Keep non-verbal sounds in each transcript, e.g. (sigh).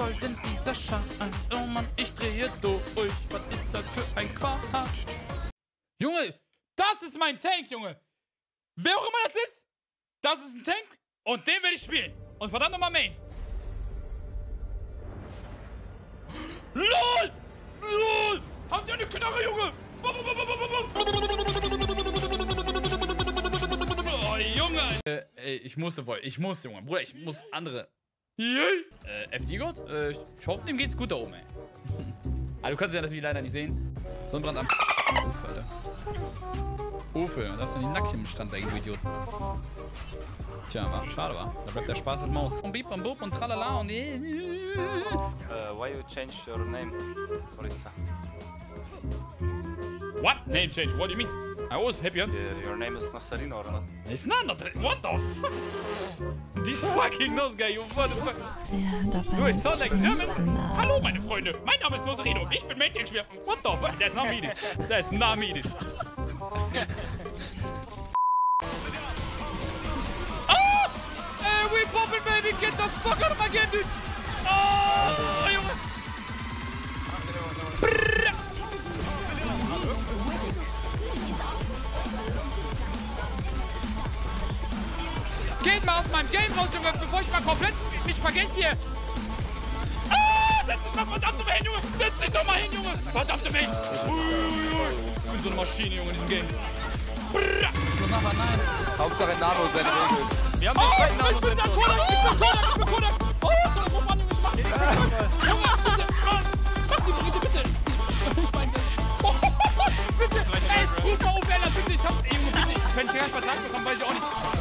soll denn dieser Scheiß? Oh Mann, ich drehe durch. Was ist das für ein Quatsch? Junge, das ist mein Tank, Junge. Wer auch immer das ist, das ist ein Tank und den werde ich spielen. Und verdammt nochmal Main. LOL! LOL! Habt ihr eine Knarre, Junge? Oh, Junge! Äh, ey, ich voll. Ich muss, Junge. Bruder, ich muss andere. Yay! Äh, FD-Gott? Äh, ich hoffe, dem geht's gut da oben, ey. (laughs) Ah, du kannst ja natürlich leider nicht sehen. Sonnenbrand am. Uff, Alter. Ufe, da hast du nicht nackt im Stand legen, du Idiot. Tja, war schade war. Da bleibt der Spaß des Maus. Und Bip und Bub und tralala und. Uh, why you change your name, Orissa? What? Name change? What do you mean? I was happy. Uh, your name is Nasarino or not? It's not not What the fuck? This fucking nose guy, you fuck? Ja, einen ich sound like German. Hallo, meine Freunde. Mein Name ist Nosarino. Ich bin Maintain-Spieler. What the fuck? That's not needed. That's not needed. oh! Hey, we popping, baby. Get the fuck out of my game, dude. Oh, Mal meinem Game raus, Junge, bevor ich mal komplett mich vergesse hier. Ah, setz dich mal verdammt mal hin, Junge. Setz dich doch mal hin, Junge. Verdammte Main. Uiuiui. Ich bin so eine Maschine, Junge, in diesem Game. Brrr. Hauptsache Nano seine Regeln. Wir haben Oh, den zweiten ich bin der Kodak, ich bin Kodak, ich bin Kodak. Oh, ruf an, Junge, ich mach nichts. Junge, bitte, Mann. Mach die bitte, bitte. Ich mein, oh, bitte. Ey, ruf mal auf, Ella, bitte. Ich hab, Junge, bitte. Wenn ich gleich Vertrag bekomme, weiß ich auch nicht.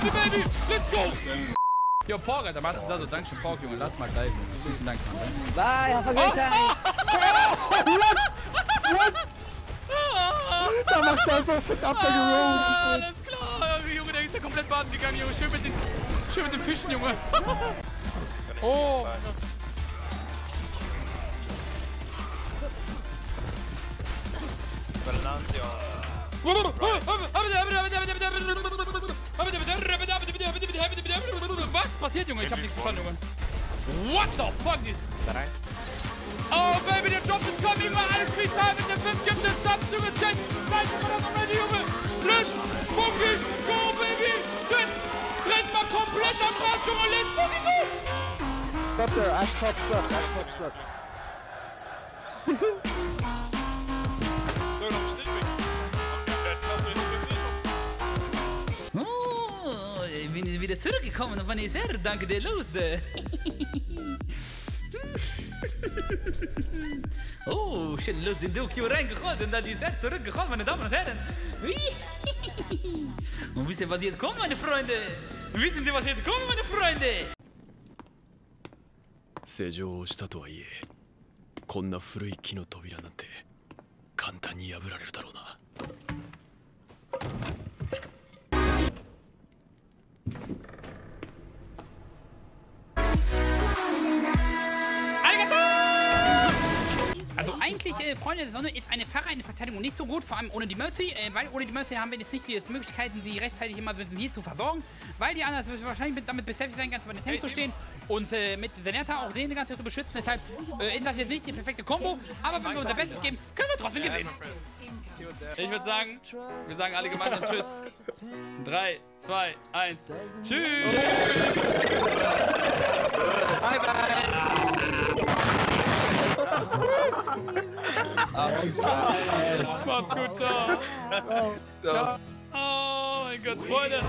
Long 360, baby. Let's go. Jo, Pork, Alter, Martin, also, danke schön, Pork, Junge, lass mal gleich. Vielen Dank, Mann. Bye, have a great time. Da macht er einfach fit Ah, abgerollt. alles klar, Junge, der ist ja komplett baden gegangen, Junge. Schön mit den, schön mit den Fischen, Junge. Oh. Was passiert, Junge? Ich hab nichts verstanden, Junge. What the fuck? Oh, baby, der Job ist coming, mal alles wie Time in der 5 gibt es Subs, Junge, 10, 2, ready, Junge. Let's fucking go, baby. 10, rennt mal komplett am Rad, Junge, let's fucking go. Stop there, Ash top stuff, Ash top stuff. (laughs) Oh, ich bin wieder zurückgekommen und meine sehr danke dir los. De. (laughs) oh, schön los den Duke hier reingeholt und dann ist er zurückgekommen, meine Damen und Herren. (laughs) und wisst ihr, was jetzt kommt, meine Freunde? Wissen Sie, was jetzt kommt, meine Freunde? 施錠をしたとはいえこんな古い木の扉なんて簡単に破られるだろうな Eigentlich, äh, Freunde der Sonne, ist eine Fahrreine Verteidigung nicht so gut, vor allem ohne die Mercy, äh, weil ohne die Mercy haben wir jetzt nicht die Möglichkeiten, sie rechtzeitig immer hier zu versorgen, weil die anderen wahrscheinlich mit, damit beschäftigt sein, ganz bei den Tanks zu stehen und äh, mit Zenetta auch den die ganze Zeit zu beschützen. Deshalb äh, ist das jetzt nicht die perfekte Kombo, aber wenn wir unser Bestes geben, können wir trotzdem gewinnen. Ich würde sagen, wir sagen alle gemeinsam Tschüss. 3, 2, 1. Tschüss. Mach's gut, ciao. Oh mein Gott, Freunde.